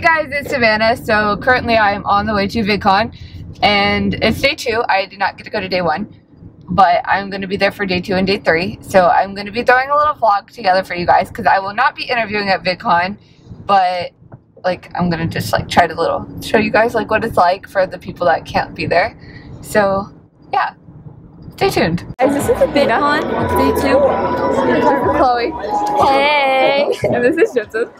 Hey guys, it's Savannah. So currently I am on the way to VidCon and it's day two. I did not get to go to day one, but I'm going to be there for day two and day three. So I'm going to be throwing a little vlog together for you guys because I will not be interviewing at VidCon, but like I'm going to just like try to little show you guys like what it's like for the people that can't be there. So yeah, stay tuned. Guys, this is a VidCon day two. Chloe. Hey. and this is Jensen.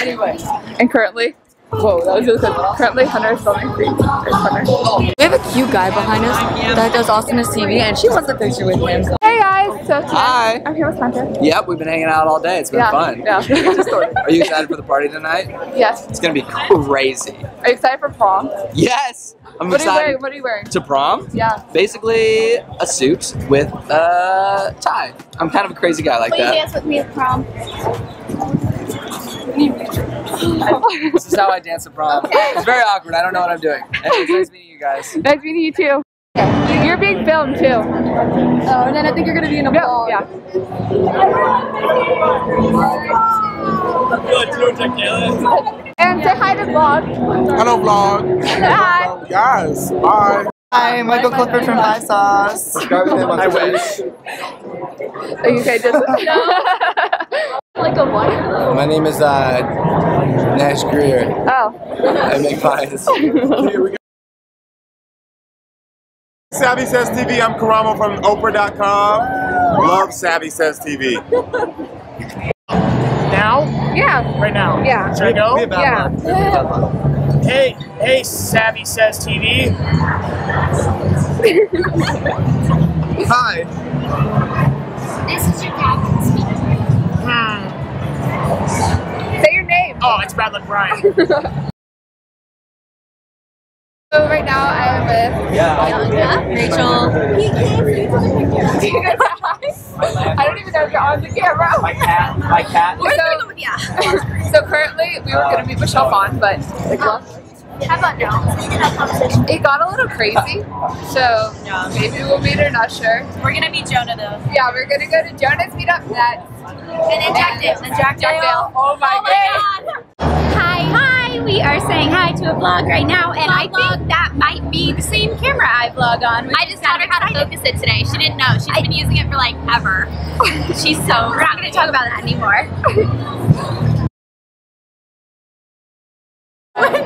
Anyway, and currently, whoa, that was really good. Currently, Hunter is filming Creed. There's Hunter. We have a cute guy behind us that does Awesomeness TV, and she wants a picture with him. Hey guys, so today Hi. I'm here with Hunter. Yep, we've been hanging out all day. It's been yeah, fun. Yeah. Are you excited for the party tonight? yes. It's gonna be crazy. Are you excited for prom? Yes, I'm What are you excited. wearing? What are you wearing? To prom? Yeah. Basically, a suit with a tie. I'm kind of a crazy guy like Will you that. dance with me at prom? This is how I dance at prom. It's very awkward. I don't know what I'm doing. Anyways, nice meeting you guys. Nice meeting you too. You're being filmed too. Oh, and then I think you're gonna be in a Yeah. vlog. yeah. And say hi to vlog. Hello, vlog. Hi. Guys, bye. Hi, Michael Clifford from High Sauce. I wish. Are you okay, Jensen? Like a what? My name is uh, Nash Grier. oh. I make pies. Here we go. Savvy Says TV. I'm Karamo from Oprah.com. Love Savvy Says TV. Now? Yeah. Right now? Yeah. Should I go? Yeah. Hey, hey, Savvy Says TV. Hi. This is your captain speaking. Say your name. Oh, it's Bad Luck Brian. So right now I am with Rachel. I don't even know if you're on the camera. My cat. My cat. So, so currently we were gonna meet Michelle Phan, but well, How about now? We can have conversation. it got a little crazy. So maybe we'll meet her, not sure. We're gonna meet Jonah though. Yeah, we're gonna go to Jonah's meetup next. And then Jack Dail. And Jack Dail. Oh my oh god. Hi. Hi. We are saying hi to a vlog right now, and I think that might be the same camera I vlog on. I just taught her how to focus it today. She didn't know. She's been using it for like ever. She's so. We're not going to talk about that anymore.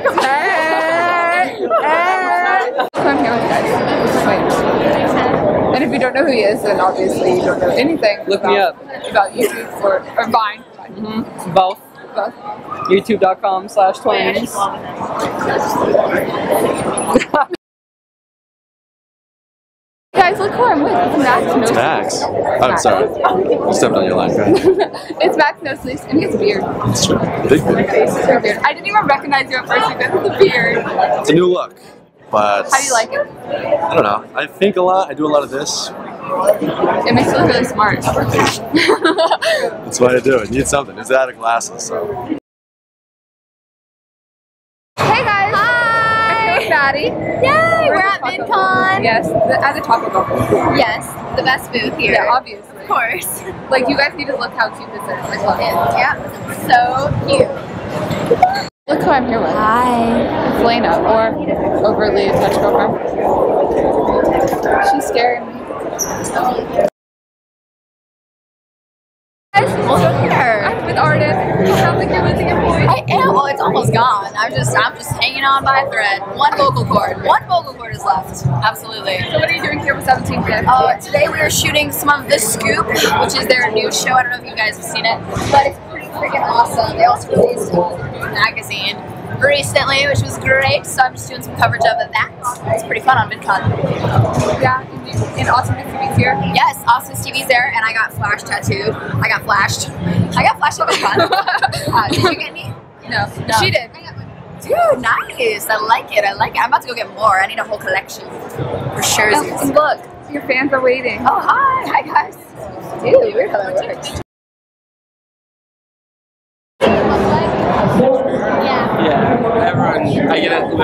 Hey, hey. I'm here with guys. Wait. And if you don't know who he is, then obviously you don't know anything Look about, me up. about YouTube or, or Vine. Mm-hmm. Both. Both. YouTube.com slash twins. Guys, look who I'm with. It's Max No Max. Oh, sorry. You stepped on your line, guy. It's Max No Sleeves, and he has a beard. It's true. Big big. It's a beard. I didn't even recognize you at first because of the beard. It's a new look, but How do you like it? I don't know. I think a lot. I do a lot of this. It makes you look really smart. That's what I do. I need something. It's out of glasses, so. Hey guys! I'm Maddi. Yay! We're at VidCon. Yes, the, at the Taco Bell. Yes, the best booth here. Yeah, obviously. Of course. Like, you guys need to look how cute this is. I love it. Yeah, so cute. Look who I'm here with. Hi. It's Laina, or overly attached girlfriend. She's scaring me. Guys, Here. I'm with Arden. You sound like you're losing your voice. I am. Well, it's almost gone. I'm just, I'm just hanging on by a thread. One vocal cord. One vocal cord is left. Absolutely. So what are you doing here with 17 Kids? Uh, today we are shooting some of The Scoop, which is their new show. I don't know if you guys have seen it, but it's freaking awesome. They also released a magazine recently, which was great. So I'm just doing some coverage of that. It's pretty fun on VidCon. yeah, and, Awesome TV's here. Yes, Austin's TV's there, and I got Flash tattooed. I got flashed. I got flashed at VidCon. uh, did you get any? No, No. she did. Dude, nice. I like it. I like it. I'm about to go get more. I need a whole collection for sure. Look, your fans are waiting. Oh, hi. Hi, guys. Dude, weird how that works. Yeah. Yeah, everyone. I get it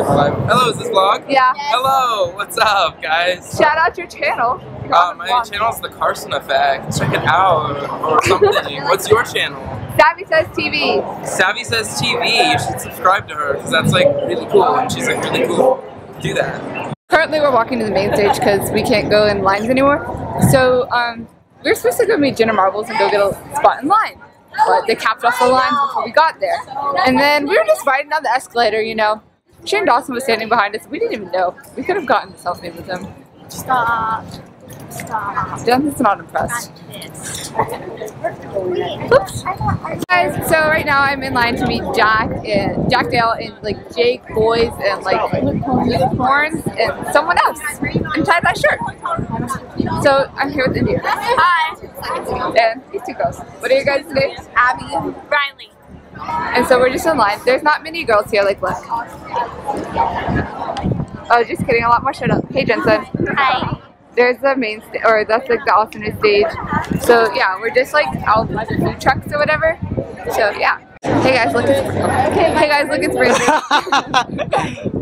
literally every day of. Hello, is this vlog? Yeah. Hello, what's up, guys? Shout out your channel. Uh, my vlog. channel's The Carson Effect. Check it out or something. what's your channel? Savvy Says TV. Savvy Says TV. You should subscribe to her because that's like really cool, and she's like really cool. Do that. Currently, we're walking to the main stage because we can't go in lines anymore. So, um, we were supposed to go meet Jenna Marbles and go get a spot in line. But they capped off the lines before we got there. And then we were just riding down the escalator, you know. Shane Dawson was standing behind us. We didn't even know. We could have gotten a selfie with him. Stop. Stop. Jonathan's not impressed. Oops. Guys, so right now I'm in line to meet Jack and Jack Dail and like Jake Boys and like Korns and someone else and tie that shirt. So I'm here with India. Hi. And these two girls. What are you guys' names? Abby. Riley. And so we're just in line. There's not many girls here, like look. Oh, just kidding, a lot more shut up. Hey Jensen. Hi. There's the main stage, or that's like the alternate stage. So yeah, we're just like out by the food trucks or whatever. So yeah. Hey guys, look it's Hey guys, look it's Brandon.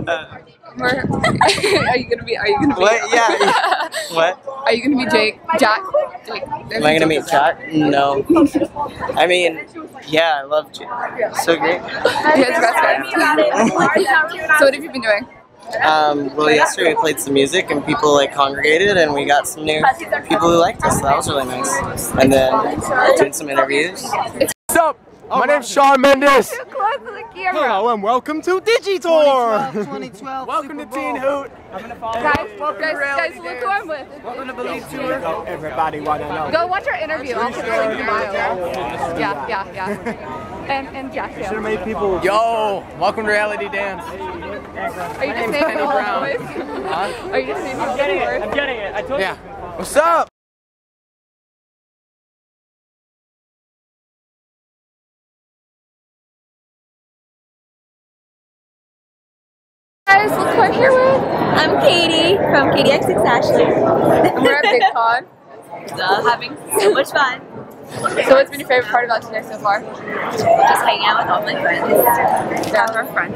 We're, you gonna be? Are you gonna be? What? Yeah. What? Are you gonna be Jake? Jack? Jake. Am I gonna meet Jack? No. I mean, yeah, I love Jack. So great. He has best friends. so what have you been doing? Um, well, yesterday we played some music and people like congregated and we got some new people who liked us. So that was really nice. And then did some interviews. What's up? My name's Shawn Mendes. Too to the camera. Hello and welcome to Digitour. 2012. Welcome to Teen Hoot. Guys, guys, guys, look who I'm with. Welcome to Believe Tour. Everybody wanna know. Go watch our interview. I'll put the link in the bio. Yeah, yeah, yeah. And and Jack. Should have made people. Yo, welcome to Reality Dance. Are you just naming all Brown. the boys? Are you just naming all the boys? I'm getting it. I told Yeah. What's up? Guys, look who I'm here with. I'm Katie from KDX6 Ashley. And we're at VidCon. Uh, having so much fun. So what's been your favorite part about today so far? Just hanging out with all my friends. Yeah, our friend.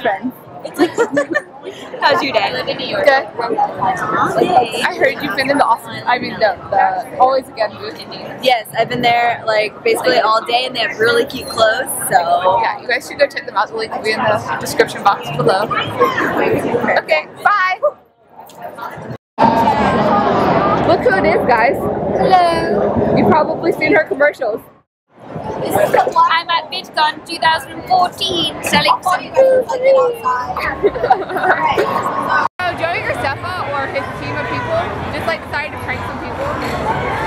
friends. How's your day? I live in New York. Good. I heard you've been in the awesome. I mean the the always again booth. Yes, I've been there like basically all day and they have really cute clothes, so Yeah, you guys should go check them out. The link will be in the description box below. Okay, bye. Look who it is, guys. Hello. You've probably seen her commercials. I'm at VidCon 2014 selling some So Joey Graceffa or his team of people just like decided to prank some people.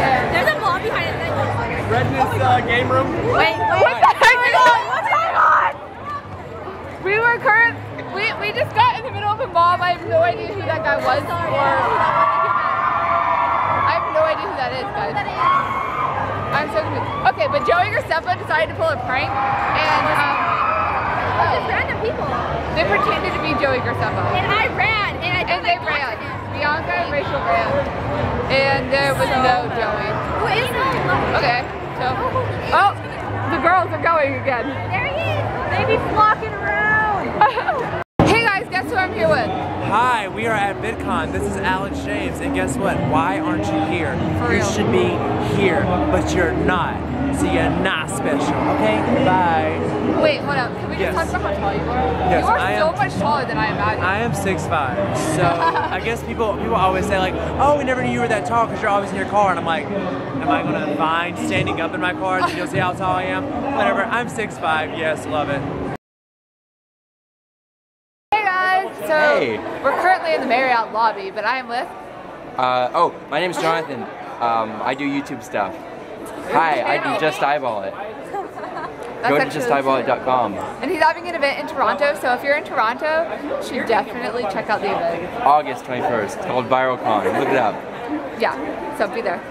And there's a mom behind it. Redness uh, game room. wait, what the heck is on? What's going on? We were current. We we just got in the middle of a mob. I have no idea who that guy was. Or I have no idea who that is, guys. I'm so confused. Okay, but Joey Graceffa decided to pull a prank, and um, just random people. they pretended to be Joey Graceffa. And I ran, and I And they ran. Bianca and Rachel ran. And there was no Joey. Who is it? Okay, so. Oh, the girls are going again. There he is. They be flocking around. hey guys, guess who I'm here with? Hi, we are at VidCon. This is Alx James, and guess what? Why aren't you here? For you real. should be here, but you're not. So you're not special. Okay? Bye. Wait, hold up. Can we just Yes. talk about how tall you are? Yes, you are I so am- much taller than I imagined. I am 6'5", so I guess people people always say like, "Oh, we never knew you were that tall because you're always in your car." And I'm like, "Am I gonna find standing up in my car so you'll see how tall I am?" Whatever. I'm 6'5". Yes, love it. So Hey. we're currently in the Marriott lobby, but I am with. Uh, oh, my name's Jonathan. Um, I do YouTube stuff. Hi, I do Just Eyeball It. That's Go to justeyeballit.com. And he's having an event in Toronto, so if you're in Toronto, you should definitely check out the event. August 21st. Called ViralCon. Look it up. Yeah, so be there.